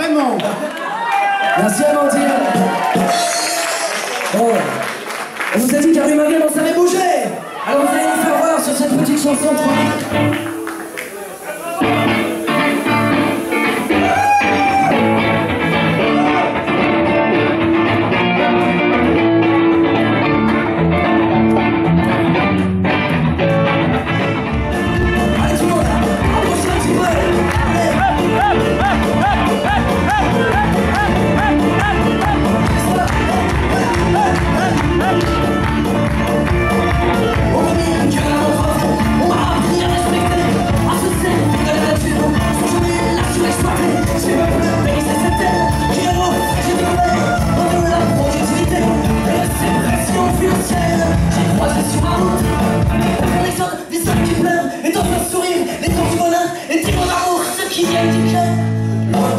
vraiment. Merci Amandine. Bon. On vous a dit qu'Harry Mariam, on savait bouger. Alors vous allez nous faire voir sur cette petite chanson.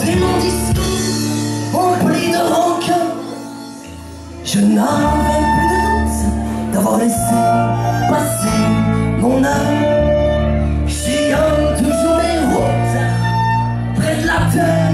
de mon discours, de rancœur. Je n'en plus de doute d'avoir laissé passer mon âme. J'y toujours mes roses près de la terre.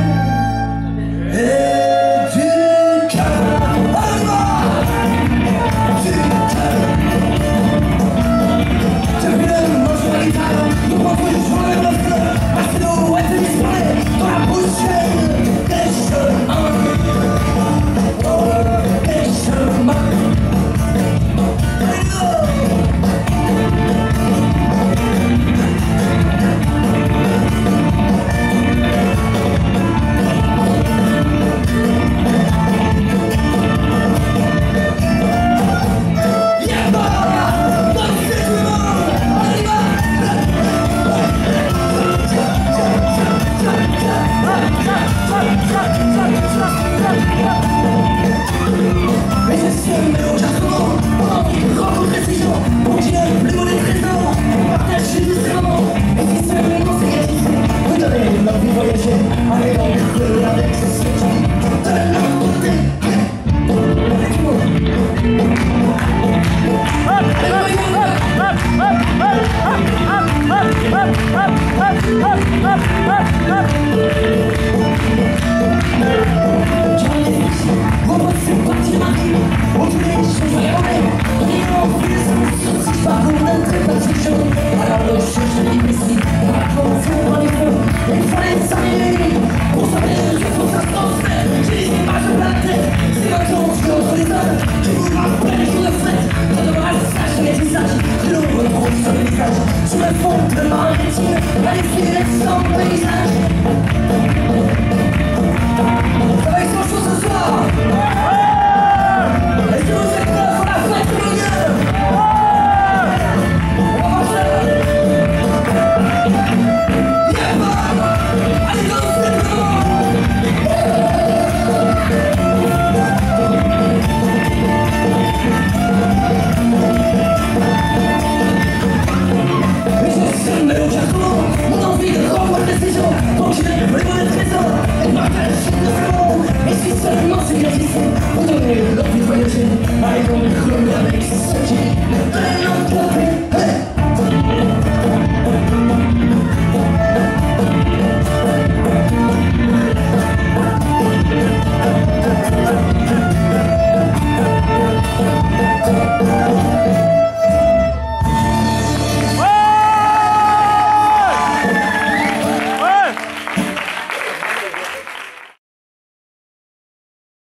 Alors je cherche l'imbécile Dans la corruption, dans les fonds Les fonds, les Pour sauver pour s'instancer J'ai images de la tête C'est ma tour, je les hommes Je vous rappelle les jours de fête Tant de mal, sache les visages Je le retrouve sur les visages le fond de ma rétine paysage. i'm not uważać to snu, jeśli chcesz nocy,